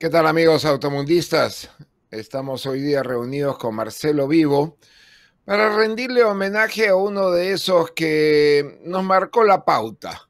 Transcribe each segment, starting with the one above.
¿Qué tal amigos automundistas? Estamos hoy día reunidos con Marcelo Vivo para rendirle homenaje a uno de esos que nos marcó la pauta,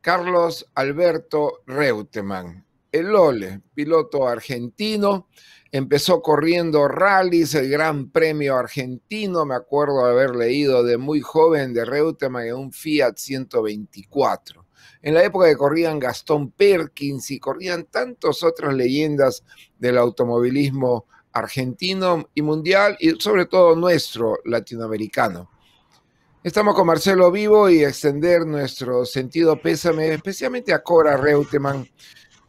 Carlos Alberto Reutemann, el Lole, piloto argentino, empezó corriendo rallies, el Gran Premio Argentino, me acuerdo haber leído de muy joven de Reutemann en un Fiat 124 en la época que corrían Gastón Perkins y corrían tantas otras leyendas del automovilismo argentino y mundial y sobre todo nuestro latinoamericano. Estamos con Marcelo Vivo y extender nuestro sentido pésame, especialmente a Cora Reutemann,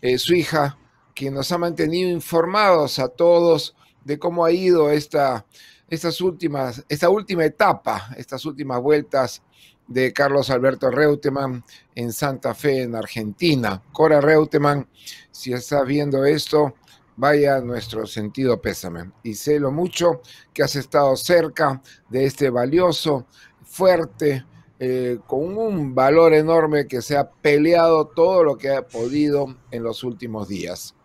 eh, su hija, quien nos ha mantenido informados a todos de cómo ha ido esta, estas últimas, esta última etapa, estas últimas vueltas de Carlos Alberto Reutemann en Santa Fe, en Argentina. Cora Reutemann, si estás viendo esto, vaya nuestro sentido pésame. Y sé lo mucho que has estado cerca de este valioso, fuerte, eh, con un valor enorme que se ha peleado todo lo que ha podido en los últimos días.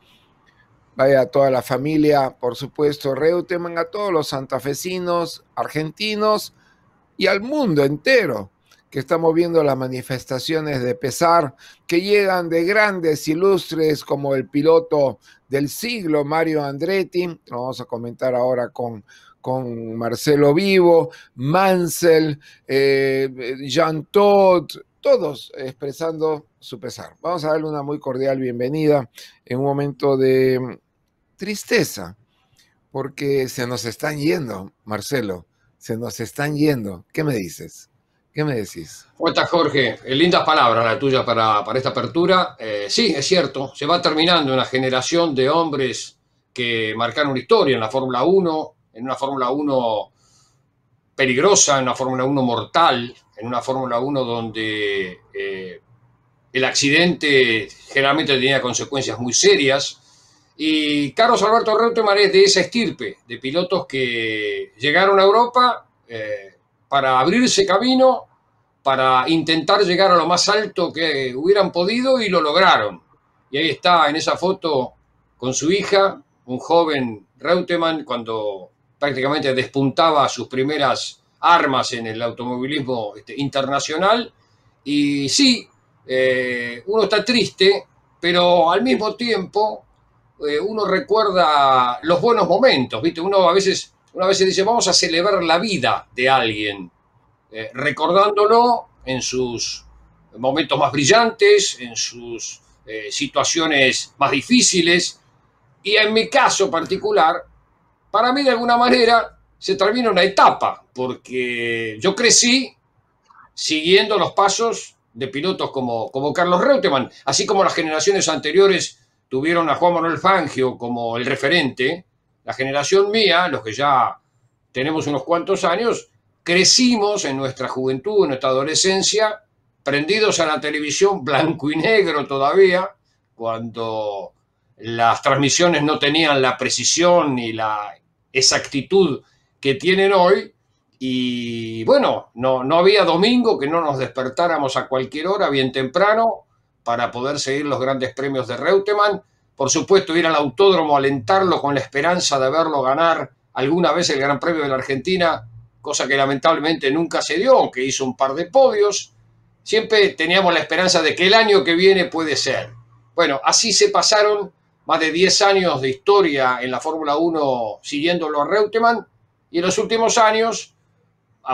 Vaya a toda la familia, por supuesto, Reutemann, a todos los santafesinos, argentinos y al mundo entero que estamos viendo las manifestaciones de pesar que llegan de grandes ilustres como el piloto del siglo, Mario Andretti, lo vamos a comentar ahora con, con Marcelo Vivo, Mansell, eh, Jean Todt, todos expresando su pesar. Vamos a darle una muy cordial bienvenida en un momento de tristeza, porque se nos están yendo, Marcelo, se nos están yendo. ¿Qué me dices? ¿Qué me decís? ¿Cómo Jorge? Eh, lindas palabras la tuya para, esta apertura. Eh, sí, es cierto, se va terminando una generación de hombres que marcaron una historia en la Fórmula 1, en una Fórmula 1 peligrosa, en una Fórmula 1 mortal, en una Fórmula 1 donde eh, el accidente generalmente tenía consecuencias muy serias. Y Carlos Alberto Reutemann es de esa estirpe, de pilotos que llegaron a Europa para abrirse camino, para intentar llegar a lo más alto que hubieran podido y lo lograron. Y ahí está en esa foto con su hija, un joven Reutemann, cuando prácticamente despuntaba sus primeras armas en el automovilismo este, internacional. Y sí, eh, uno está triste, pero al mismo tiempo eh, uno recuerda los buenos momentos, ¿viste? Uno a veces una vez se dice, vamos a celebrar la vida de alguien, eh, recordándolo en sus momentos más brillantes, en sus eh, situaciones más difíciles. Y en mi caso particular, para mí de alguna manera se termina una etapa, porque yo crecí siguiendo los pasos de pilotos como, como Carlos Reutemann, así como las generaciones anteriores tuvieron a Juan Manuel Fangio como el referente, la generación mía, los que ya tenemos unos cuantos años, crecimos en nuestra juventud, en nuestra adolescencia, prendidos a la televisión blanco y negro todavía, cuando las transmisiones no tenían la precisión ni la exactitud que tienen hoy. Y bueno, no, no había domingo que no nos despertáramos a cualquier hora, bien temprano, para poder seguir los grandes premios de Reutemann por supuesto, ir al autódromo, alentarlo con la esperanza de verlo ganar alguna vez el Gran Premio de la Argentina, cosa que lamentablemente nunca se dio, aunque hizo un par de podios. Siempre teníamos la esperanza de que el año que viene puede ser. Bueno, así se pasaron más de 10 años de historia en la Fórmula 1 siguiéndolo a Reutemann y en los últimos años,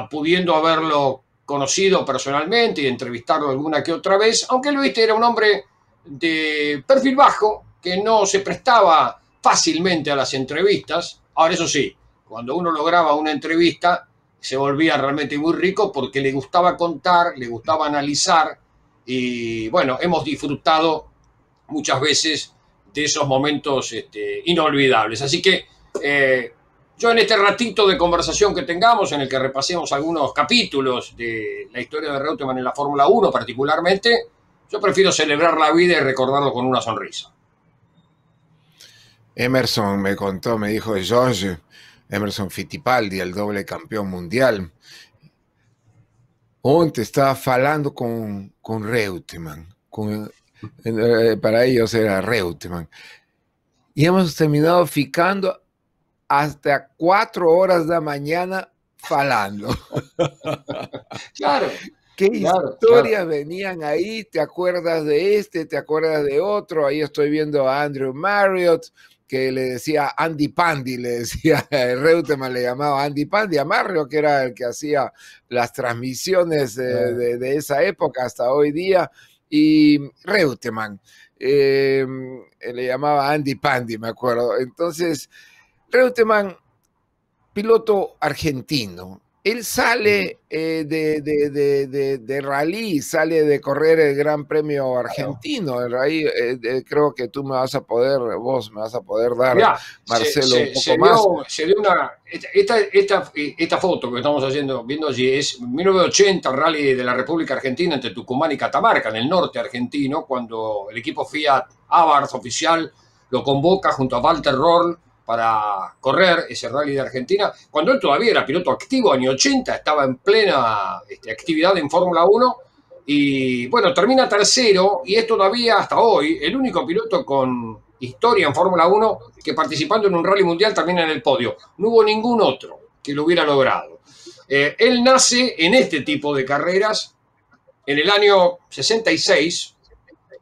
pudiendo haberlo conocido personalmente y entrevistarlo alguna que otra vez, aunque Luis era un hombre de perfil bajo, que no se prestaba fácilmente a las entrevistas. Ahora, eso sí, cuando uno lograba una entrevista, se volvía realmente muy rico porque le gustaba contar, le gustaba analizar y bueno, hemos disfrutado muchas veces de esos momentos este, inolvidables. Así que eh, yo en este ratito de conversación que tengamos, en el que repasemos algunos capítulos de la historia de Reutemann en la Fórmula 1 particularmente, yo prefiero celebrar la vida y recordarlo con una sonrisa. Emerson me contó, me dijo George, Emerson Fittipaldi, el doble campeón mundial. Ontem estaba falando con, con Reutemann, con, eh, para ellos era Reutemann. y hemos terminado ficando hasta cuatro horas de la mañana falando. claro. ¿Qué historias venían ahí? ¿Te acuerdas de este? ¿Te acuerdas de otro? Ahí estoy viendo a Andrew Marriott, que le decía Andy Pandy, le decía, Reutemann le llamaba Andy Pandy, a Mario, que era el que hacía las transmisiones de, esa época hasta hoy día, y Reutemann, em, le llamaba Andy Pandy, me acuerdo. Entonces, Reutemann, piloto argentino, él sale eh, de, rally, sale de correr el Gran Premio Argentino. El rally, eh, creo que tú me vas a poder, vos me vas a poder dar, Marcelo, un poco más. se dio una, esta, foto que estamos haciendo, viendo allí, es 1980, rally de la República Argentina entre Tucumán y Catamarca, en el norte argentino, cuando el equipo Fiat Abarth oficial lo convoca junto a Walter Roll para correr ese rally de Argentina, cuando él todavía era piloto activo, año 80, estaba en plena este, actividad en Fórmula 1 y bueno, termina tercero y es todavía hasta hoy el único piloto con historia en Fórmula 1 que participando en un rally mundial termina en el podio. No hubo ningún otro que lo hubiera logrado. Eh, él nace en este tipo de carreras en el año 66,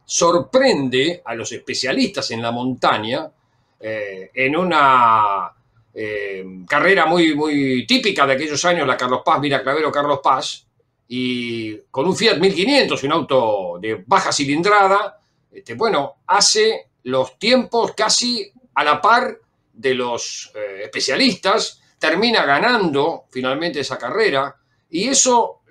sorprende a los especialistas en la montaña eh, en una eh, carrera muy, muy típica de aquellos años, la Carlos Paz, mira Clavero Carlos Paz, y con un Fiat 1500, un auto de baja cilindrada, este, bueno, hace los tiempos casi a la par de los eh, especialistas, termina ganando finalmente esa carrera, y eso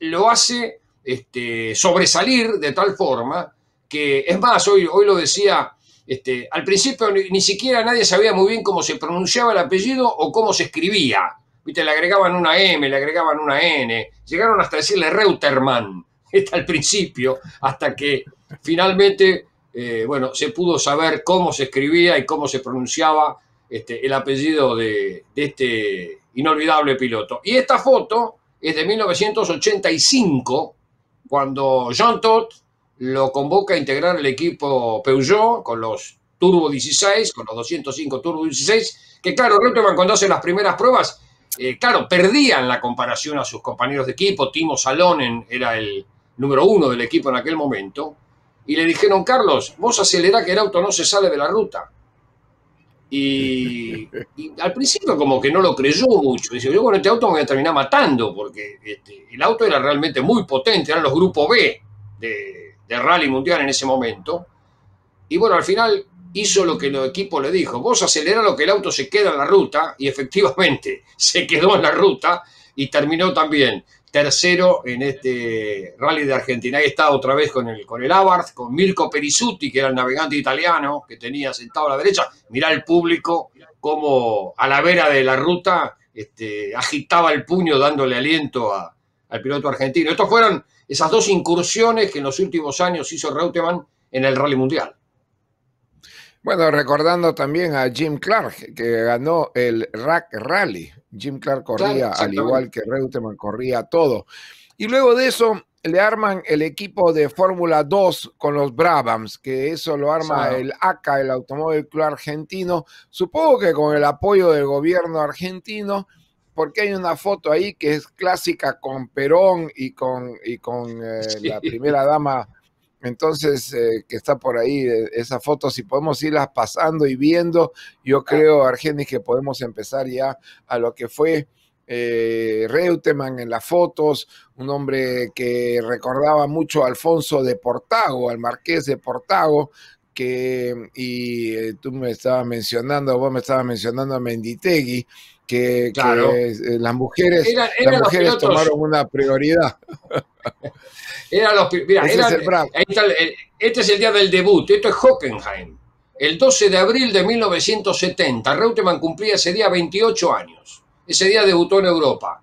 lo hace este, sobresalir de tal forma que, es más, hoy, hoy lo decía este, al principio ni, siquiera nadie sabía muy bien cómo se pronunciaba el apellido o cómo se escribía. ¿Viste? Le agregaban una M, le agregaban una N, llegaron hasta decirle Reutermann, está al principio, hasta que finalmente, eh, bueno, se pudo saber cómo se escribía y cómo se pronunciaba este, el apellido de, de este inolvidable piloto. Y esta foto es de 1985, cuando Jean Todt lo convoca a integrar el equipo Peugeot con los Turbo 16, con los 205 Turbo 16, que claro, Reutemann cuando hace las primeras pruebas, eh, claro, perdían la comparación a sus compañeros de equipo, Timo Salonen era el número uno del equipo en aquel momento, y le dijeron, Carlos, vos acelera que el auto no se sale de la ruta. Y, al principio como que no lo creyó mucho. Dice, yo con este auto me voy a terminar matando, porque este, el auto era realmente muy potente, eran los grupos B de, de rally mundial en ese momento. Y bueno, al final hizo lo que el equipo le dijo, vos acelera lo que el auto se queda en la ruta, y efectivamente se quedó en la ruta y terminó también tercero en este rally de Argentina. Ahí está otra vez con el, con el Abarth, con Mirko Perisuti, que era el navegante italiano que tenía sentado a la derecha. Mirá el público como a la vera de la ruta este, agitaba el puño dándole aliento al piloto argentino. Estos fueron esas dos incursiones que en los últimos años hizo Reutemann en el Rally Mundial. Bueno, recordando también a Jim Clark, que ganó el Rack Rally. Jim Clark corría, al igual que Reutemann, corría todo. Y luego de eso le arman el equipo de Fórmula 2 con los Brabhams, que eso lo arma el ACA, el Automóvil Club Argentino, supongo que con el apoyo del gobierno argentino, porque hay una foto ahí que es clásica con Perón y con, y con eh, la primera dama. Entonces, eh, que está por ahí eh, esa foto, si podemos irlas pasando y viendo, yo creo, Argenis, que podemos empezar ya a lo que fue Reutemann en las fotos, un hombre que recordaba mucho a Alfonso de Portago, al marqués de Portago, que, y tú me estabas mencionando, vos me estabas mencionando a Menditegui, que, eh, las mujeres, las mujeres tomaron una prioridad. los, mira, este es el día del debut, esto es Hockenheim. El 12 de abril de 1970, Reutemann cumplía ese día 28 años. Ese día debutó en Europa.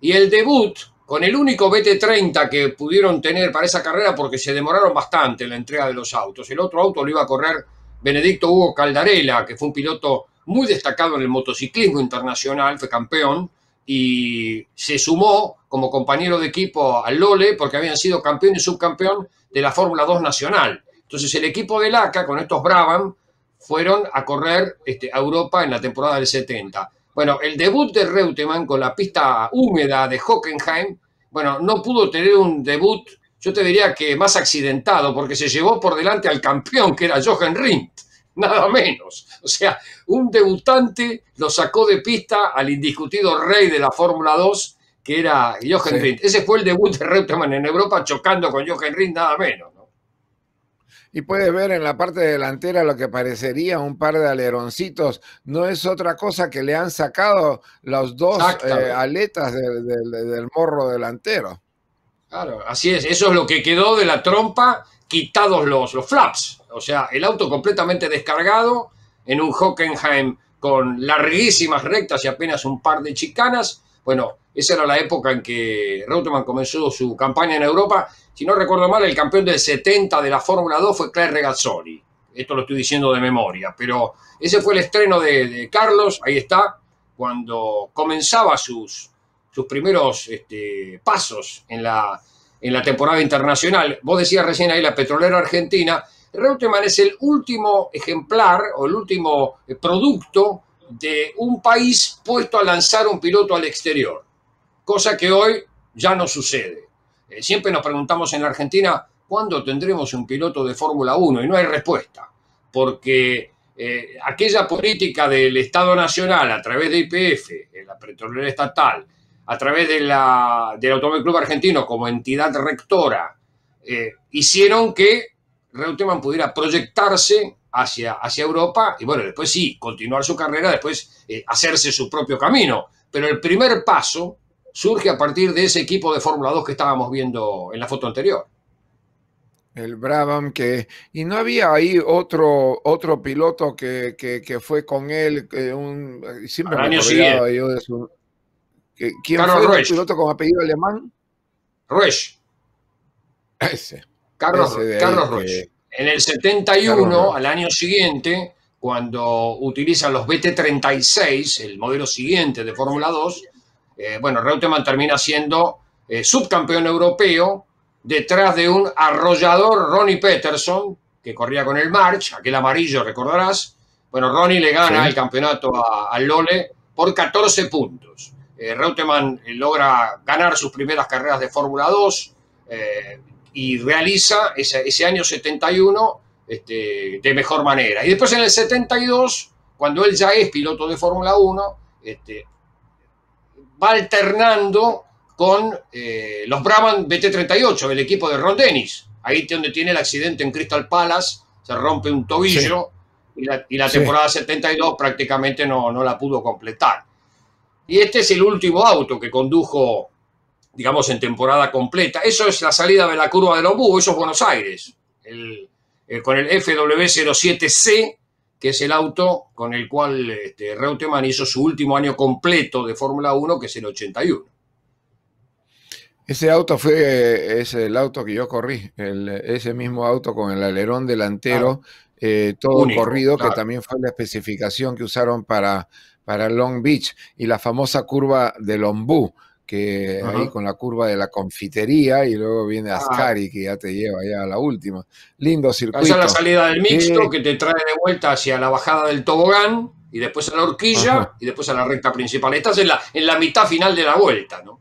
Y el debut, con el único BT-30 que pudieron tener para esa carrera, porque se demoraron bastante en la entrega de los autos. El otro auto lo iba a correr Benedicto Hugo Caldarela, que fue un piloto muy destacado en el motociclismo internacional, fue campeón y se sumó como compañero de equipo al Lole porque habían sido campeón y subcampeón de la Fórmula 2 nacional. Entonces el equipo del ACA con estos Brabham fueron a correr este, a Europa en la temporada del 70. Bueno, el debut de Reutemann con la pista húmeda de Hockenheim, bueno, no pudo tener un debut, yo te diría que más accidentado, porque se llevó por delante al campeón, que era Jochen Rindt, nada menos. O sea, un debutante lo sacó de pista al indiscutido rey de la Fórmula 2, que era Jochen Rindt. Ese fue el debut de Reutemann en Europa, chocando con Jochen Rindt, nada menos. Y puedes ver en la parte delantera lo que parecería un par de aleroncitos. No es otra cosa que le han sacado los dos eh, aletas del morro delantero. Claro, así es. Eso es lo que quedó de la trompa, quitados los, los flaps. O sea, el auto completamente descargado en un Hockenheim con larguísimas rectas y apenas un par de chicanas. Bueno, esa era la época en que Reutemann comenzó su campaña en Europa si no recuerdo mal, el campeón del 70 de la Fórmula 2 fue Claire Regazzoli. Esto lo estoy diciendo de memoria, pero ese fue el estreno de, Carlos, ahí está, cuando comenzaba sus, sus primeros este, pasos en la, en la temporada internacional. Vos decías recién ahí la petrolera argentina. Reutemann es el último ejemplar o el último eh, producto de un país puesto a lanzar un piloto al exterior, cosa que hoy ya no sucede. Eh, siempre nos preguntamos en la Argentina, ¿cuándo tendremos un piloto de Fórmula 1? Y no hay respuesta, porque eh, aquella política del Estado Nacional a través de IPF, la petrolera estatal, a través de la, del Automóvil Club Argentino como entidad rectora, hicieron que Reutemann pudiera proyectarse hacia, hacia Europa y bueno, después sí, continuar su carrera, después hacerse su propio camino. Pero el primer paso surge a partir de ese equipo de Fórmula 2 que estábamos viendo en la foto anterior. El Brabham que... Y no había ahí otro, otro piloto que, fue con él, un, siempre Al año siguiente. ¿Quién fue el piloto con apellido alemán? Ruesch. Ese. Carlos, Carlos En el 71, al año siguiente, cuando utilizan los BT-36, el modelo siguiente de Fórmula 2, eh, bueno, Reutemann termina siendo eh, subcampeón europeo detrás de un arrollador Ronnie Peterson, que corría con el March, aquel amarillo, recordarás. Bueno, Ronnie le gana el campeonato al Lole por 14 puntos. Eh, Reutemann logra ganar sus primeras carreras de Fórmula 2 y realiza ese, año 71 este, de mejor manera. Y después en el 72, cuando él ya es piloto de Fórmula 1, este, va alternando con eh, los Brabham BT38, el equipo de Ron Dennis. Ahí donde tiene el accidente en Crystal Palace, se rompe un tobillo y la, temporada 72 prácticamente no, no la pudo completar. Y este es el último auto que condujo, digamos, en temporada completa. Eso es la salida de la curva de los búhos, eso es Buenos Aires. con el FW07C que es el auto con el cual este, Reutemann hizo su último año completo de Fórmula 1, que es el 81. Ese auto fue es el auto que yo corrí, ese mismo auto con el alerón delantero, eh, todo corrido, que también fue la especificación que usaron para, para Long Beach y la famosa curva de Lombú que ahí con la curva de la confitería y luego viene ah. Ascari que ya te lleva ya a la última. Lindo circuito. Esa es la salida del mixto que te trae de vuelta hacia la bajada del tobogán y después a la horquilla y después a la recta principal. Estás en la, en la mitad final de la vuelta, ¿no?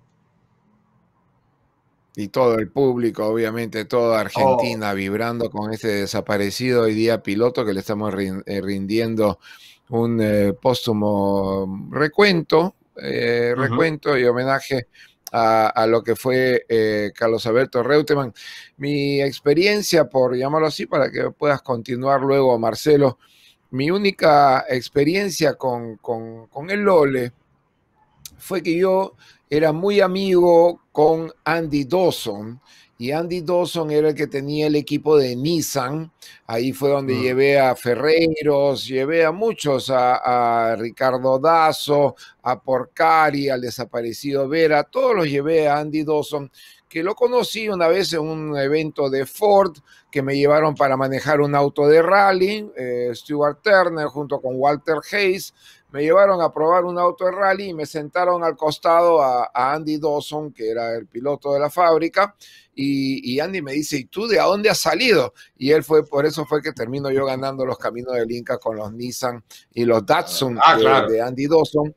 Y todo el público, obviamente, toda Argentina oh. vibrando con este desaparecido hoy día piloto que le estamos eh, rindiendo un eh, póstumo recuento eh, recuento y homenaje a, lo que fue eh, Carlos Alberto Reutemann. Mi experiencia, por llamarlo así, para que puedas continuar luego, Marcelo, mi única experiencia con, con, con el Lole fue que yo era muy amigo con Andy Dawson, y Andy Dawson era el que tenía el equipo de Nissan. Ahí fue donde mm. llevé a Ferreiros, llevé a muchos, a, Ricardo Dazo, a Porcari, al desaparecido Vera, todos los llevé a Andy Dawson, que lo conocí una vez en un evento de Ford, que me llevaron para manejar un auto de rally, eh, Stuart Turner junto con Walter Hayes, me llevaron a probar un auto de rally y me sentaron al costado a, Andy Dawson, que era el piloto de la fábrica, y, Andy me dice, ¿y tú de dónde has salido? Y él fue, por eso fue que termino yo ganando los caminos del Inca con los Nissan y los Datsun ah, de, Andy Dawson.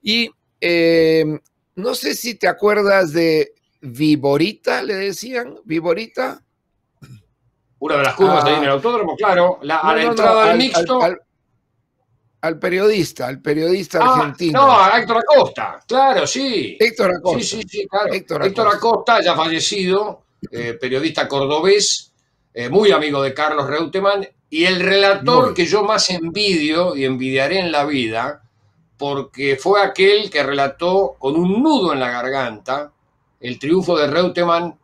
Y eh, no sé si te acuerdas de Viborita, le decían, Viborita. Una de las curvas ahí en el ah. autódromo, claro. La, a la entrada del mixto. Al, periodista, al periodista ah, argentino. No, a Héctor Acosta, claro, sí. Héctor Acosta. Sí, sí, sí, claro. Héctor Acosta, ya fallecido, eh, periodista cordobés, eh, muy amigo de Carlos Reutemann, y el relator que yo más envidio y envidiaré en la vida, porque fue aquel que relató con un nudo en la garganta el triunfo de Reutemann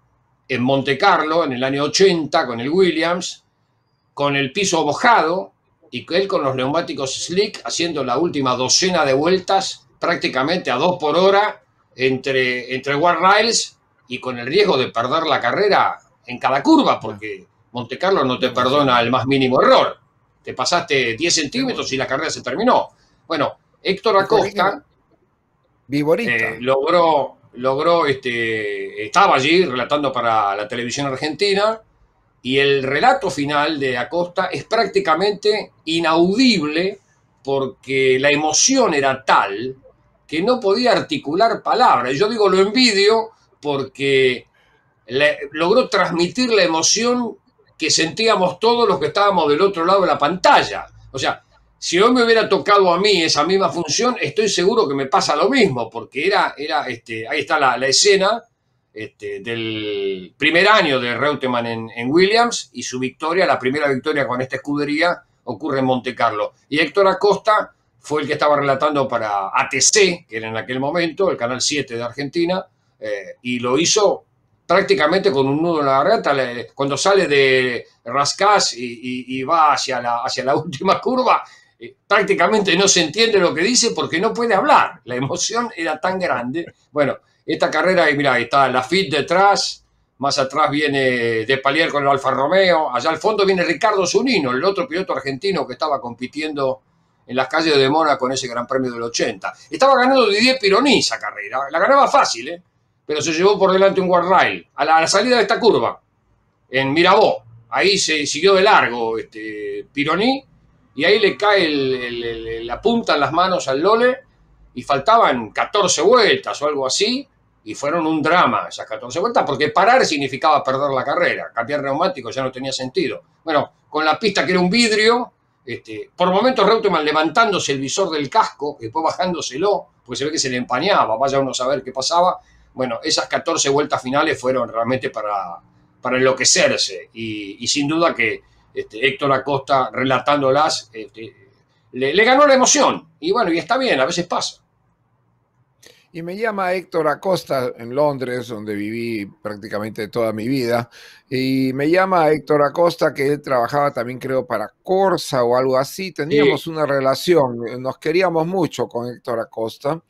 en Monte Carlo en el año 80 con el Williams, con el piso mojado y él con los neumáticos slick haciendo la última docena de vueltas prácticamente a dos por hora entre, entre rails y con el riesgo de perder la carrera en cada curva, porque Monte Carlo no te perdona el más mínimo error. Te pasaste 10 centímetros y la carrera se terminó. Bueno, Héctor Acosta eh, logró, logró, este, estaba allí relatando para la televisión argentina y el relato final de Acosta es prácticamente inaudible porque la emoción era tal que no podía articular palabras. Yo digo lo envidio porque logró transmitir la emoción que sentíamos todos los que estábamos del otro lado de la pantalla. O sea, si hoy me hubiera tocado a mí esa misma función, estoy seguro que me pasa lo mismo, porque era, era este, ahí está la, escena este, del primer año de Reutemann en, Williams y su victoria, la primera victoria con esta escudería, ocurre en Monte Carlo. Y Héctor Acosta fue el que estaba relatando para ATC, que era en aquel momento el canal 7 de Argentina, eh, y lo hizo prácticamente con un nudo en la garganta. Cuando sale de Rascás y, va hacia la, hacia la última curva, eh, prácticamente no se entiende lo que dice porque no puede hablar. La emoción era tan grande. Bueno, esta carrera, mira, está la FIT detrás, más atrás viene De Palier con el Alfa Romeo, allá al fondo viene Ricardo Zunino, el otro piloto argentino que estaba compitiendo en las calles de Mona con ese Gran Premio del 80. Estaba ganando Didier Pironi esa carrera, la ganaba fácil, ¿eh? pero se llevó por delante un guardrail a la, salida de esta curva, en Mirabó. Ahí se siguió de largo este, Pironi y ahí le cae la punta en las manos al Lole y faltaban 14 vueltas o algo así y fueron un drama esas 14 vueltas porque parar significaba perder la carrera, cambiar neumático ya no tenía sentido. Bueno, con la pista que era un vidrio, este, por momentos Reutemann levantándose el visor del casco, y después bajándoselo, porque se ve que se le empañaba, vaya uno a saber qué pasaba. Bueno, esas 14 vueltas finales fueron realmente para, para enloquecerse y sin duda que este, Héctor Acosta relatándolas, este, le, ganó la emoción. Y bueno, y está bien, a veces pasa. Y me llama Héctor Acosta en Londres, donde viví prácticamente toda mi vida. Y me llama Héctor Acosta, que él trabajaba también, creo, para Corsa o algo así. Teníamos una relación, nos queríamos mucho con Héctor Acosta.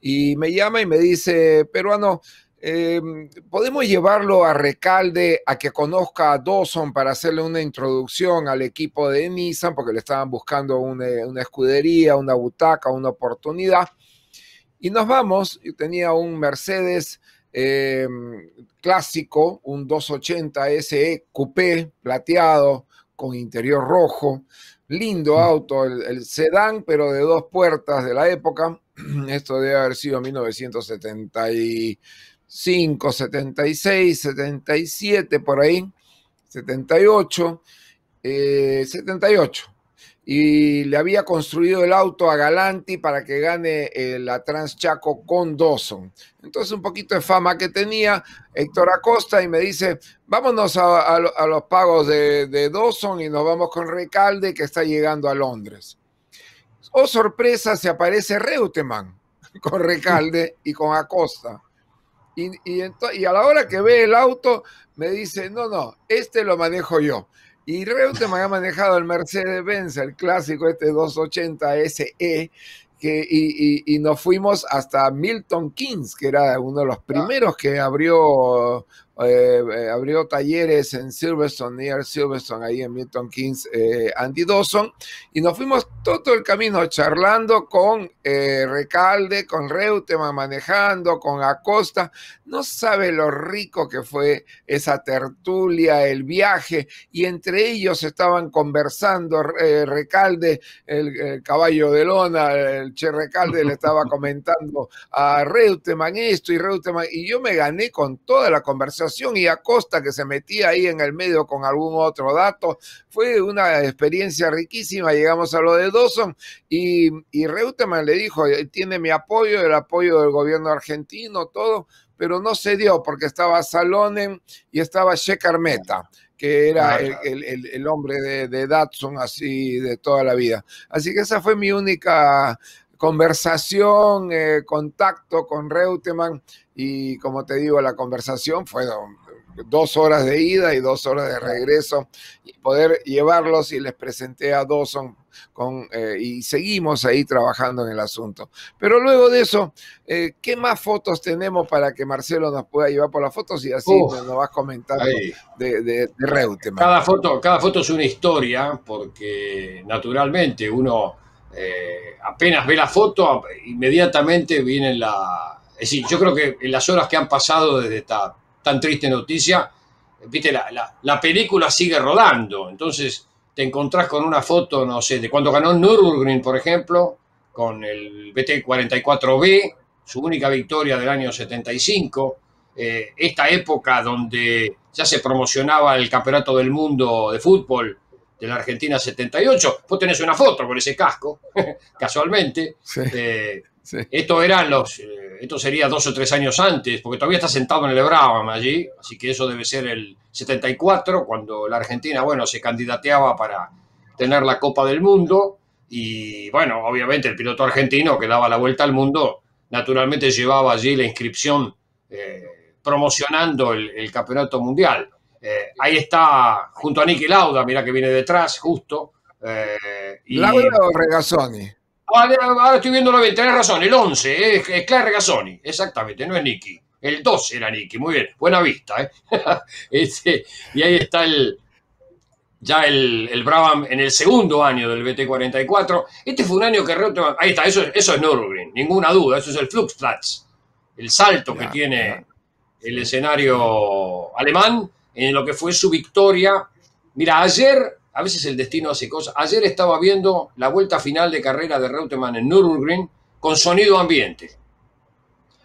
Y me llama y me dice, peruano, Em, podemos llevarlo a Recalde a que conozca a Dawson para hacerle una introducción al equipo de Nissan, porque le estaban buscando una, escudería, una butaca, una oportunidad. Y nos vamos, yo tenía un Mercedes em, clásico, un 280 SE coupé plateado con interior rojo, lindo mm. auto, el, el sedán, pero de dos puertas de la época. Esto debe haber sido 1970 5, 76, 77 por ahí, 78, 78. Y le había construido el auto a Galanti para que gane eh, la Transchaco con Dawson. Entonces un poquito de fama que tenía Héctor Acosta y me dice, vámonos a, los pagos de, Dawson y nos vamos con Recalde que está llegando a Londres. Oh sorpresa, se aparece Reutemann con Recalde y con Acosta. Y, y, a la hora que ve el auto, me dice, no, no, este lo manejo yo. Y Reute me ha manejado el Mercedes-Benz, el clásico este 280 SE, que, y, y, nos fuimos hasta Milton Keynes, que era uno de los primeros que abrió eh, eh, abrió talleres en Silverstone, near Silverstone, ahí en Milton Keynes, eh, Andy Dawson, y nos fuimos todo el camino charlando con Recalde, con Reutemann manejando, con Acosta. No sabe lo rico que fue esa tertulia, el viaje, y entre ellos estaban conversando Recalde, el, caballo de lona, el Che Recalde le estaba comentando a Reutemann esto y Reutemann, y yo me gané con toda la conversación y Acosta que se metía ahí en el medio con algún otro dato. Fue una experiencia riquísima. Llegamos a lo de Dawson y, y Reutemann le dijo, tiene mi apoyo, el apoyo del gobierno argentino, todo, pero no se dio porque estaba Salonen y estaba Shekarmeta que era el, hombre de, de Datsun así de toda la vida. Así que esa fue mi única conversación, eh, contacto con Reutemann y como te digo, la conversación fue dos horas de ida y dos horas de regreso y poder llevarlos y les presenté a Dawson con, eh, y seguimos ahí trabajando en el asunto. Pero luego de eso, eh, ¿qué más fotos tenemos para que Marcelo nos pueda llevar por las fotos y así nos vas comentando de, de, Reutemann? Cada foto, cada foto es una historia porque naturalmente uno eh, apenas ve la foto, inmediatamente viene la... Es decir, yo creo que en las horas que han pasado desde esta tan triste noticia, viste, la, película sigue rodando, entonces te encontrás con una foto, no sé, de cuando ganó Nürburgring, por ejemplo, con el BT-44B, su única victoria del año 75, eh, esta época donde ya se promocionaba el Campeonato del Mundo de Fútbol, de la Argentina 78. Vos tenés una foto con ese casco, casualmente. Eh, esto eran los, eh, esto sería dos o tres años antes, porque todavía está sentado en el Brabham allí, así que eso debe ser el 74, cuando la Argentina, bueno, se candidateaba para tener la Copa del Mundo. Y bueno, obviamente el piloto argentino que daba la vuelta al mundo, naturalmente llevaba allí la inscripción eh, promocionando el campeonato mundial. Eh, ahí está junto a Nicky Lauda, mira que viene detrás, justo. Eh, ¿Lauda o Regazzoni? Ahora, estoy viendo bien, tenés razón, el 11, es, es Claire Regazzoni, exactamente, no es Nicky. El 12 era Nicky, muy bien, buena vista. ¿eh? Este, y ahí está el, ya el, el Brabham en el segundo año del BT44. Este fue un año que ahí está, eso, eso es Nürburgring, ninguna duda, eso es el Fluxplatz, el salto que tiene el escenario alemán en lo que fue su victoria. Mira, ayer, a veces el destino hace cosas, ayer estaba viendo la vuelta final de carrera de Reutemann en Nürburgring con sonido ambiente.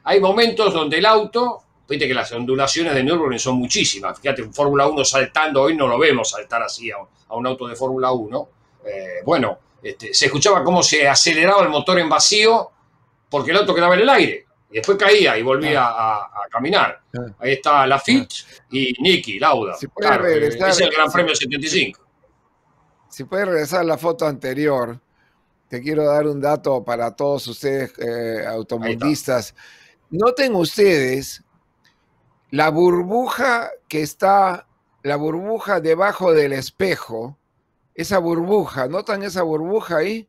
Hay momentos donde el auto, viste que las ondulaciones de Nürburgring son muchísimas, fíjate, un Fórmula 1 saltando, hoy no lo vemos saltar así a, un auto de Fórmula 1. Eh, bueno, este, se escuchaba cómo se aceleraba el motor en vacío porque el auto quedaba en el aire y después caía y volvía a, caminar. Ahí está Lafitte y Nicky, Lauda. Si es el Gran Premio 75. Si puede regresar a la foto anterior, te quiero dar un dato para todos ustedes eh, automovilistas. Noten ustedes la burbuja que está, la burbuja debajo del espejo, esa burbuja, ¿notan esa burbuja ahí?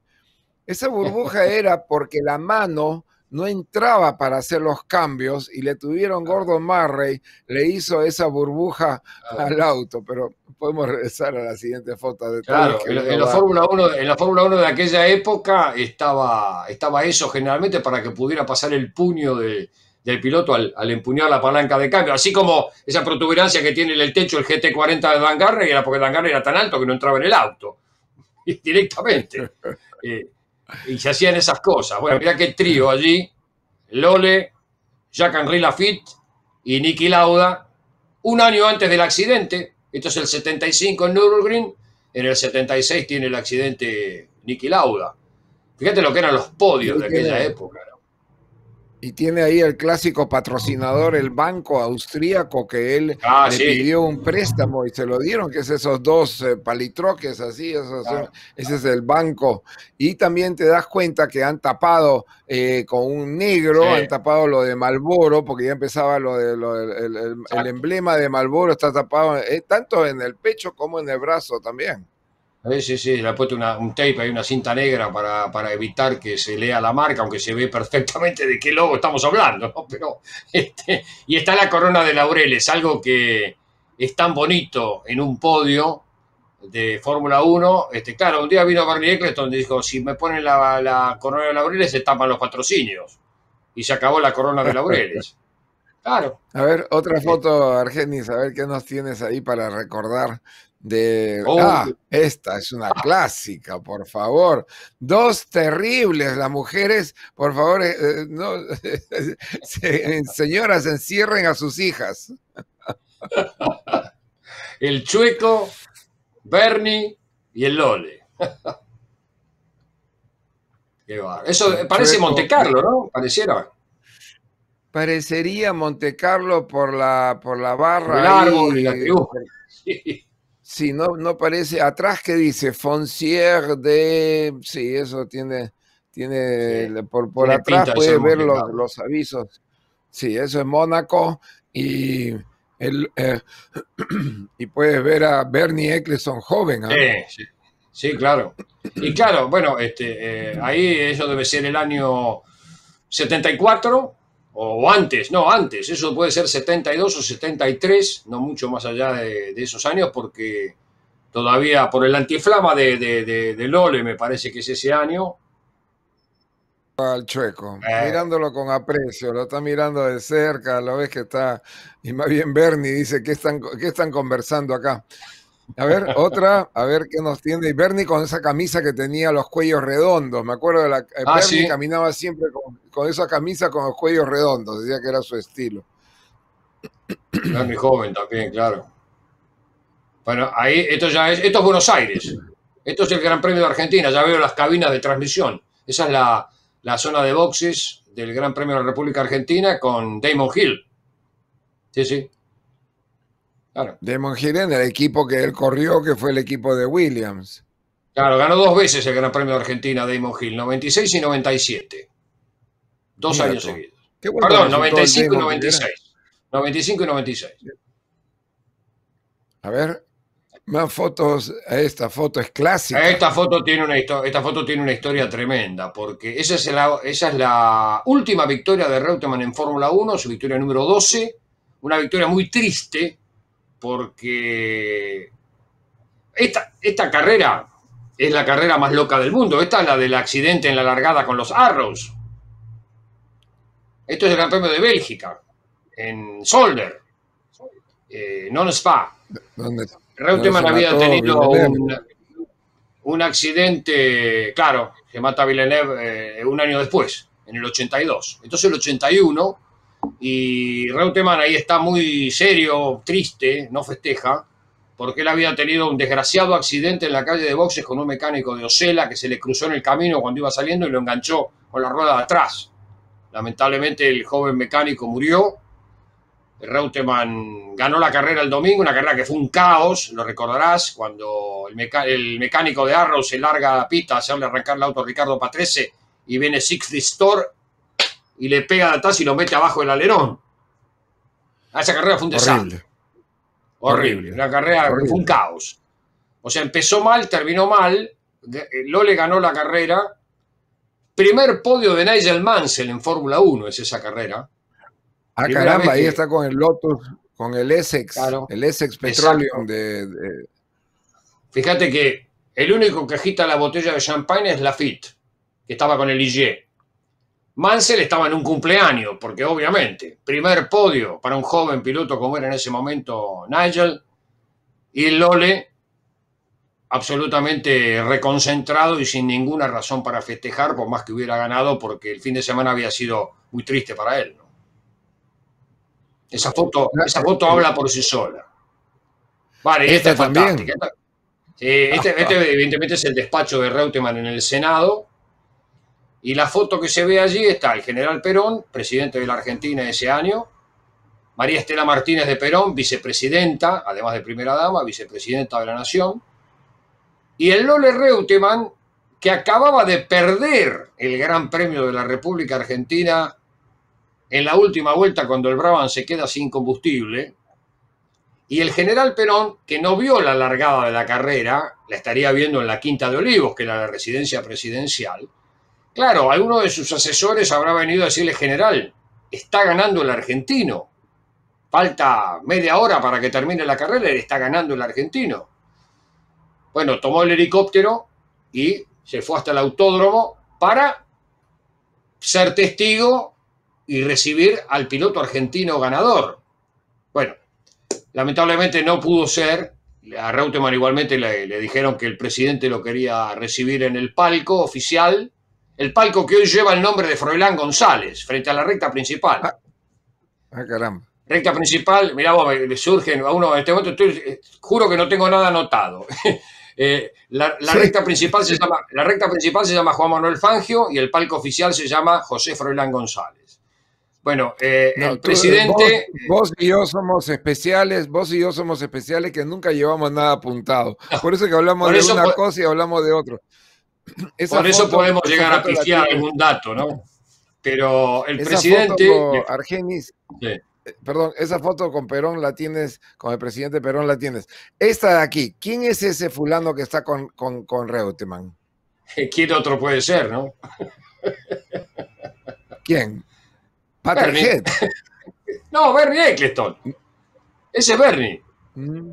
Esa burbuja era porque la mano no entraba para hacer los cambios y le tuvieron Gordon Murray, le hizo esa burbuja al auto, pero podemos regresar a la siguiente foto. De claro, en, la Fórmula 1, en la Fórmula 1 de aquella época estaba, estaba eso generalmente para que pudiera pasar el puño del piloto al, empuñar la palanca de cambio, así como esa protuberancia que tiene en el techo el GT40 de Dan Garrett, era porque Dan Garrett era tan alto que no entraba en el auto, directamente. Eh, y se hacían esas cosas. Bueno, mira qué trío allí, Lole, Jacques-Henri Lafitte y Nicky Lauda, un año antes del accidente, esto es el 75 en Nürburgring, en el 76 tiene el accidente Nicky Lauda. Fíjate lo que eran los podios de aquella época. Y tiene ahí el clásico patrocinador, el banco austríaco, que él ah, le pidió un préstamo y se lo dieron, que es esos dos eh, palitroques así, ese es el banco. Y también te das cuenta que han tapado eh, con un negro, han tapado lo de Malboro, porque ya empezaba lo de el, emblema de Malboro está tapado eh, tanto en el pecho como en el brazo también. Sí, sí, sí, le ha puesto un tape ahí, una cinta negra para, evitar que se lea la marca, aunque se ve perfectamente de qué logo estamos hablando, ¿no? Pero, este, y está la corona de laureles, algo que es tan bonito en un podio de Fórmula 1. Este, claro, un día vino Bernie Eccleston y dijo, si me ponen la, la corona de laureles se tapan los patrocinios. Y se acabó la corona de laureles. Claro. A ver, otra foto, Argenis, a ver qué nos tienes ahí para recordar de... Oh. Ah, esta es una clásica, por favor. Dos terribles, las mujeres, por favor, eh, eh, no, señoras, encierren a sus hijas. el chueco, Bernie y el Lole. Eso parece Monte Carlo, ¿no? Pareciera. Parecería Monte Carlo por la, por la barra. El árbol y la Sí. Sí, no, no parece. Atrás que dice Foncier de. Sí, eso tiene. tiene Por, por atrás puede ver los, avisos. Sí, eso es Mónaco. Y. El, eh, y puedes ver a Bernie Eccleston joven. ¿ah? Sí, sí, claro. Y claro, bueno, este, eh, ahí eso debe ser el año 74 o antes, no, antes, eso puede ser 72 o 73, no mucho más allá de, esos años, porque todavía por el antiflama de, de, Lole, me parece que es ese año. Al chueco, eh. mirándolo con aprecio, lo está mirando de cerca, lo ves que está, y más bien Bernie dice, ¿qué están, qué están conversando acá? A ver, otra, a ver qué nos tiene. Y Bernie con esa camisa que tenía los cuellos redondos. Me acuerdo de la. Eh, ah, Bernie caminaba siempre con, esa camisa con los cuellos redondos. Decía que era su estilo. Bernie joven también, claro. Bueno, ahí, esto ya es. Esto es Buenos Aires. Esto es el Gran Premio de Argentina. Ya veo las cabinas de transmisión. Esa es la, la zona de boxes del Gran Premio de la República Argentina con Damon Hill. Sí, sí. Claro. Damon Hill en el equipo que él corrió, que fue el equipo de Williams. Claro, ganó dos veces el Gran Premio de Argentina Damon Hill, 96 y 97. Dos años seguidos. Perdón, 95 y 96. 95 y 96. A ver, más fotos. Esta foto es clásica. Esta foto tiene una, esta foto tiene una historia tremenda, porque esa es, la, esa es la última victoria de Reutemann en Fórmula 1, su victoria número 12. Una victoria muy triste, porque esta, esta carrera es la carrera más loca del mundo. Esta es la del accidente en la largada con los Arrows. Esto es el Gran Premio de Bélgica, en Solder, eh, non Spa. Reutemann había tenido un, accidente, claro, que mata a Villeneuve eh, un año después, en el 82. Entonces el 81 y Reutemann ahí está muy serio, triste, no festeja, porque él había tenido un desgraciado accidente en la calle de boxes con un mecánico de Osela que se le cruzó en el camino cuando iba saliendo y lo enganchó con la rueda de atrás. Lamentablemente el joven mecánico murió. Reutemann ganó la carrera el domingo, una carrera que fue un caos, lo recordarás, cuando el, mecánico de Arrow se larga a la pista a hacerle arrancar el auto a Ricardo Patrese y viene Siegfried Store y le pega de atrás y lo mete abajo del alerón. Ah, esa carrera fue un desastre. Horrible. La carrera fue un caos. O sea, empezó mal, terminó mal. Lole ganó la carrera. Primer podio de Nigel Mansell en Fórmula 1 es esa carrera. Ah, caramba, ahí está con el Lotus, con el Essex, el Essex Petroleum de, Fíjate que el único que agita la botella de champagne es Lafitte, que estaba con el IG. Mansell estaba en un cumpleaños, porque obviamente, primer podio para un joven piloto como era en ese momento Nigel, y Lole absolutamente reconcentrado y sin ninguna razón para festejar, por más que hubiera ganado, porque el fin de semana había sido muy triste para él. Esa foto, esa foto habla por sí sola. Vale, esta, es fantástica. este, este evidentemente es el despacho de Reutemann en el Senado, y la foto que se ve allí está el general Perón, presidente de la Argentina ese año, María Estela Martínez de Perón, vicepresidenta, además de primera dama, vicepresidenta de la Nación, y el Lole Reutemann, que acababa de perder el Gran Premio de la República Argentina en la última vuelta cuando el Brabham se queda sin combustible, Y el general Perón, que no vio la largada de la carrera, la estaría viendo en la Quinta de Olivos, que era la residencia presidencial. Claro, alguno de sus asesores habrá venido a decirle, general, está ganando el argentino. Falta media hora para que termine la carrera y está ganando el argentino. Bueno, tomó el helicóptero y se fue hasta el autódromo para ser testigo y recibir al piloto argentino ganador. Bueno, Lamentablemente no pudo ser. A Reutemann igualmente le, dijeron que el presidente lo quería recibir en el palco oficial, el palco que hoy lleva el nombre de Froilán González, frente a la recta principal. Ah, ah caramba. Recta principal, mirá vos, le surgen a uno, en este momento estoy, juro que no tengo nada anotado. Eh, la, recta principal se llama, la recta principal se llama Juan Manuel Fangio y el palco oficial se llama José Froilán González. Bueno, eh, el presidente. Vos, y yo somos especiales, vos y yo somos especiales que nunca llevamos nada apuntado. Por eso que hablamos de una cosa y hablamos de otro. por eso podemos llegar a pifiar algún dato, ¿no? Pero el presidente. Argenis. Eh, perdón, esa foto con Perón la tienes, con el presidente Perón la tienes. Esta de aquí, ¿quién es ese fulano que está con, con, con Reutemann? ¿Quién otro puede ser, no? ¿Quién? Bernie. no, Bernie Eccleston. Ese es Bernie. Mm.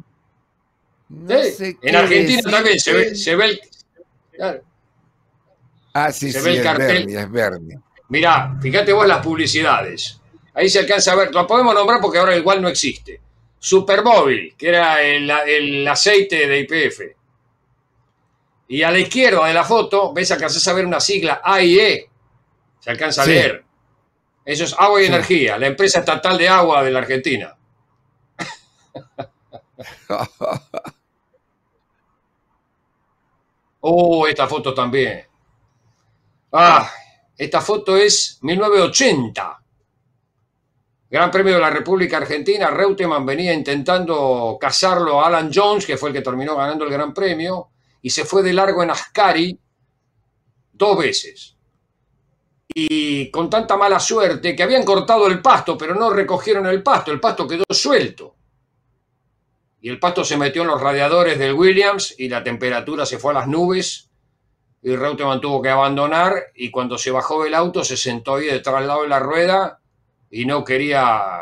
en Argentina también se ve, se ve el. Ah, sí, se ve el cartel. es Bernie. Mirá, fíjate vos las publicidades. Ahí se alcanza a ver, lo podemos nombrar porque ahora igual no existe. Supermóvil, que era el, aceite de IPF. Y a la izquierda de la foto, ves, alcanzás a ver una sigla A y E. Se alcanza a leer. Eso es agua y energía, la empresa estatal de agua de la Argentina. oh, esta foto también. Ah, esta foto es 1980. Gran Premio de la República Argentina. Reutemann venía intentando cazarlo a Alan Jones, que fue el que terminó ganando el Gran Premio, y se fue de largo en Ascari dos veces y con tanta mala suerte que habían cortado el pasto, pero no recogieron el pasto, el pasto quedó suelto. Y el pasto se metió en los radiadores del Williams y la temperatura se fue a las nubes y Reutemann tuvo que abandonar y cuando se bajó del auto se sentó ahí detrás del lado de la rueda y no quería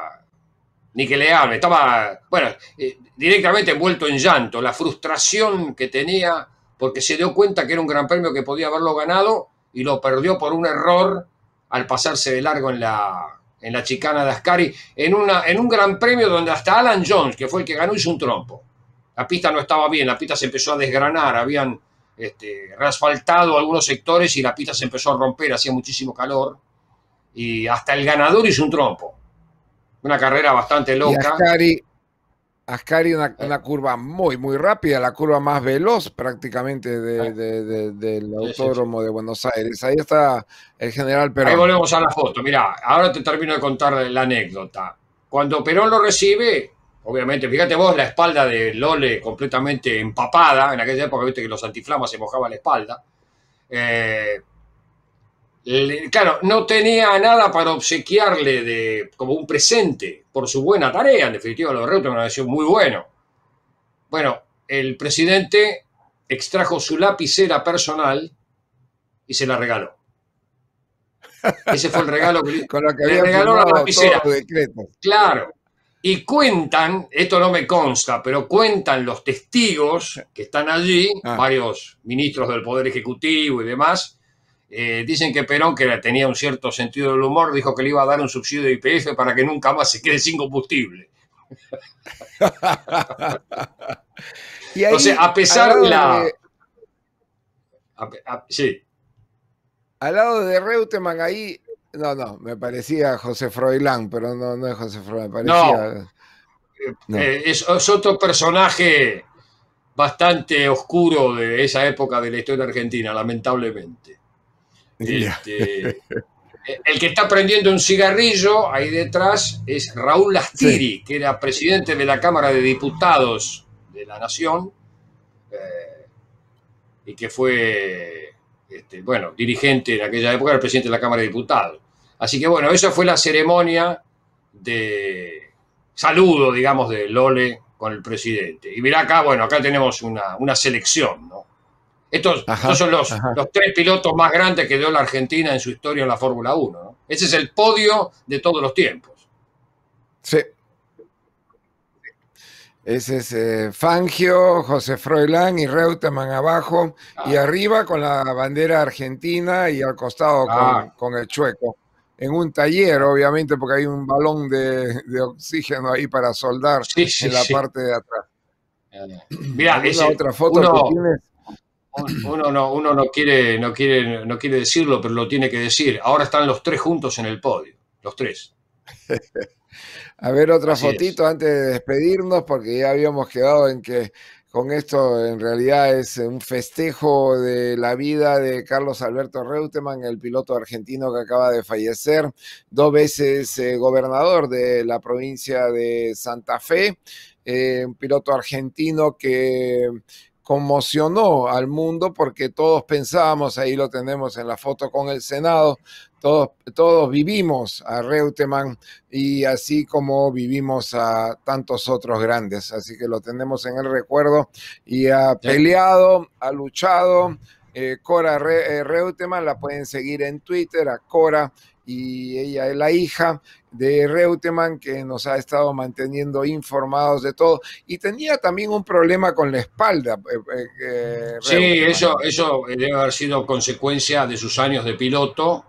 ni que le hable. Estaba, bueno, eh, directamente envuelto en llanto, la frustración que tenía porque se dio cuenta que era un gran premio que podía haberlo ganado y lo perdió por un error al pasarse de largo en la, en la chicana de Ascari, en, una, en un gran premio donde hasta Alan Jones, que fue el que ganó, hizo un trompo. La pista no estaba bien, la pista se empezó a desgranar, habían este, reasfaltado algunos sectores y la pista se empezó a romper, hacía muchísimo calor. Y hasta el ganador hizo un trompo. Una carrera bastante loca. Ascari una, una, curva muy, muy rápida, la curva más veloz prácticamente ah. del autódromo de Buenos Aires. Ahí está el general Perón. Ahí volvemos a la foto. Mira, ahora te termino de contar la anécdota. Cuando Perón lo recibe, obviamente, fíjate vos la espalda de Lole completamente empapada. En aquella época, viste que los antiflamas se mojaban la espalda. Eh, claro, no tenía nada para obsequiarle de, como un presente por su buena tarea. En definitiva, lo de Reutemann me pareció muy bueno. Bueno, el presidente extrajo su lapicera personal y se la regaló. Ese fue el regalo que, le regaló la lapicera. Claro. Y cuentan, esto no me consta, pero cuentan los testigos que están allí, ah. varios ministros del Poder Ejecutivo y demás, eh, dicen que Perón, que tenía un cierto sentido del humor, dijo que le iba a dar un subsidio de IPF para que nunca más se quede sin combustible. y Entonces, a pesar de la... sí. Al lado de Reutemann ahí, no, no, me parecía José Froilán, pero no, no es José Froilán, parecía... No. Eh, es, otro personaje bastante oscuro de esa época de la historia argentina, lamentablemente. Este, el que está prendiendo un cigarrillo ahí detrás es Raúl Lastiri, que era presidente de la Cámara de Diputados de la Nación eh, y que fue, este, bueno, dirigente en aquella época, era presidente de la Cámara de Diputados. Así que bueno, esa fue la ceremonia de saludo, digamos, de Lole con el presidente. Y mirá acá, bueno, acá tenemos una, selección, ¿no? Estos, son los, los, tres pilotos más grandes que dio la Argentina en su historia en la Fórmula 1. ¿no? Ese es el podio de todos los tiempos. Sí. Ese es eh, Fangio, José Froilán y Reutemann abajo. Y ah. arriba con la bandera argentina y al costado ah. con, el chueco. En un taller, obviamente, porque hay un balón de, oxígeno ahí para soldar en la parte de atrás. Mira, esa otra foto uno, que tienes? Uno no, uno no quiere, no quiere, no quiere decirlo, pero lo tiene que decir. Ahora están los tres juntos en el podio, los tres. A ver otra fotito antes de despedirnos, porque ya habíamos quedado en que con esto en realidad es un festejo de la vida de Carlos Alberto Reutemann, el piloto argentino que acaba de fallecer, dos veces eh, gobernador de la provincia de Santa Fe, eh, un piloto argentino que conmocionó al mundo porque todos pensábamos, ahí lo tenemos en la foto con el Senado, todos, todos vivimos a Reutemann y así como vivimos a tantos otros grandes, así que lo tenemos en el recuerdo y ha peleado, ha luchado. Eh, Cora eh, Reutemann la pueden seguir en Twitter, a Cora y ella es la hija de Reutemann que nos ha estado manteniendo informados de todo y tenía también un problema con la espalda. Eh, eh, sí, eso, eso debe haber sido consecuencia de sus años de piloto.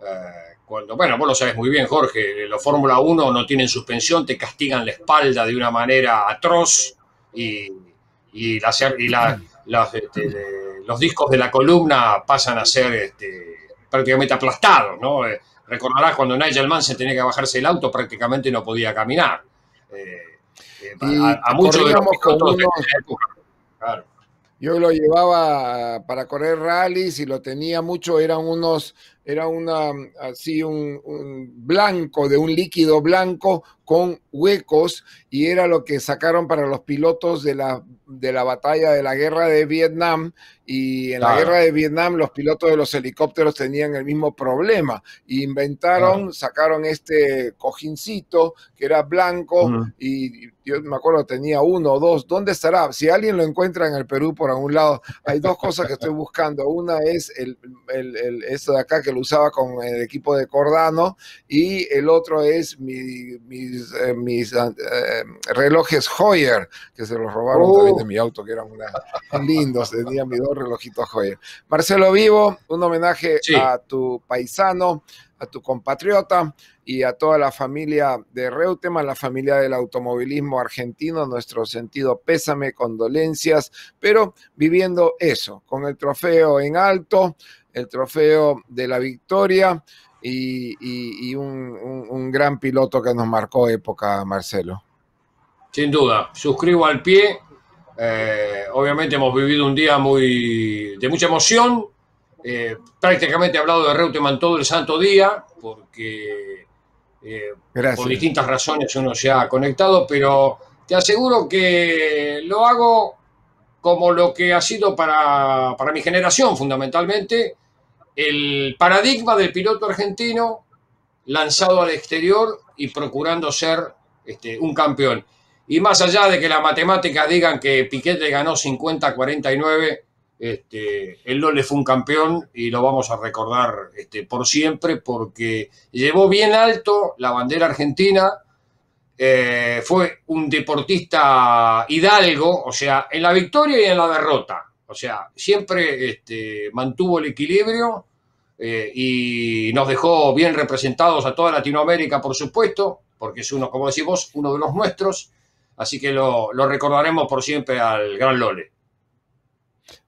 Eh, cuando, bueno, vos lo sabes muy bien, Jorge, los Fórmula 1 no tienen suspensión, te castigan la espalda de una manera atroz y, y, este, los discos de la columna pasan a ser este, prácticamente aplastados, ¿no? Recordarás cuando Nigel Mansell tenía que bajarse el auto, prácticamente no podía caminar. Eh, eh, a, muchos de los claro. Yo lo llevaba para correr rallies y lo tenía mucho, eran unos, era una, así un, un, blanco, de un líquido blanco con huecos y era lo que sacaron para los pilotos de la, de la batalla de la guerra de Vietnam y en la guerra de Vietnam los pilotos de los helicópteros tenían el mismo problema. inventaron, sacaron este cojincito que era blanco y yo me acuerdo tenía uno o dos. ¿Dónde estará? Si alguien lo encuentra en el Perú por algún lado, hay dos cosas que estoy buscando. Una es el, el, esto de acá que lo usaba con el equipo de Cordano y el otro es mis, eh, mis eh, relojes Hoyer que se los robaron también de oh. mi auto que eran una, lindos. Tenía mis dos relojitos Hoyer. Marcelo Vivo, un homenaje a tu paisano, a tu compatriota y a toda la familia de Reutemann, la familia del automovilismo argentino, nuestro sentido pésame, condolencias, pero viviendo eso, con el trofeo en alto, el trofeo de la victoria y, un, gran piloto que nos marcó época, Marcelo. Sin duda, suscribo al pie. Eh, obviamente hemos vivido un día muy de mucha emoción. Eh, prácticamente he hablado de Reutemann todo el santo día, porque eh, por distintas razones uno se ha conectado, pero te aseguro que lo hago como lo que ha sido para, para mi generación fundamentalmente, el paradigma del piloto argentino lanzado al exterior y procurando ser este, un campeón. Y más allá de que las matemáticas digan que Piquet le ganó 50-49, este, él no le fue un campeón y lo vamos a recordar este, por siempre porque llevó bien alto la bandera argentina, eh, fue un deportista hidalgo, o sea, en la victoria y en la derrota. O sea, siempre este, mantuvo el equilibrio eh, y nos dejó bien representados a toda Latinoamérica, por supuesto, porque es uno, como decimos, uno de los nuestros. Así que lo, lo recordaremos por siempre al gran Lole.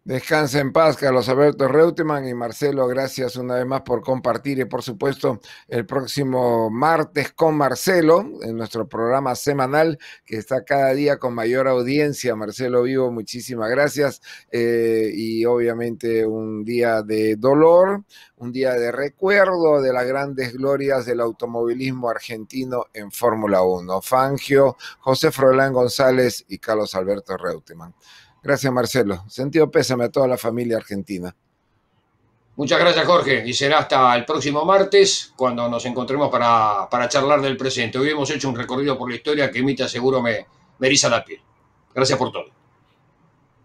Descansa en paz, Carlos Alberto Reutemann y Marcelo, gracias una vez más por compartir y por supuesto el próximo martes con Marcelo en nuestro programa semanal que está cada día con mayor audiencia. Marcelo Vivo, muchísimas gracias eh, y obviamente un día de dolor, un día de recuerdo de las grandes glorias del automovilismo argentino en Fórmula 1. Fangio, José Froilán González y Carlos Alberto Reutemann. Gracias, Marcelo. Sentido pésame a toda la familia argentina. Muchas gracias, Jorge. Y será hasta el próximo martes cuando nos encontremos para, charlar del presente. Hoy hemos hecho un recorrido por la historia que Mita seguro me, me eriza la piel. Gracias por todo.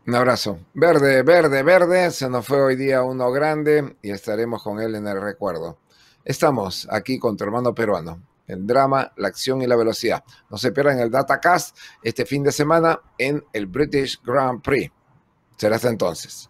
Un abrazo. Verde, verde, verde. Se nos fue hoy día uno grande y estaremos con él en el recuerdo. Estamos aquí con tu hermano peruano. El drama, la acción y la velocidad. No se pierdan el Datacast este fin de semana en el British Grand Prix. Será hasta entonces.